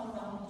around